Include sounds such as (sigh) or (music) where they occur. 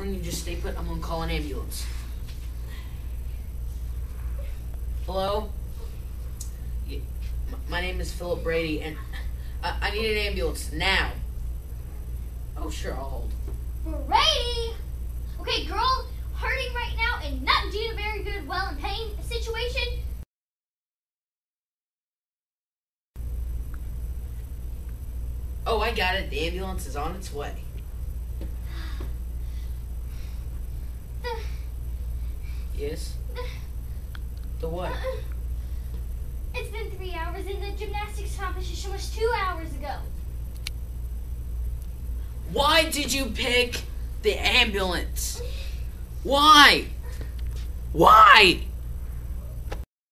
Everyone, you just stay put. I'm gonna call an ambulance. Hello? Yeah, my name is Philip Brady, and I, I need an ambulance now. Oh, sure, I'll hold. Brady! Okay, girl, hurting right now and not doing a very good well in pain situation. Oh, I got it. The ambulance is on its way. The, Yes? the, The what? (sighs) it's been three hours and the gymnastics competition was two hours ago. Why did you pick the ambulance? Why? Why?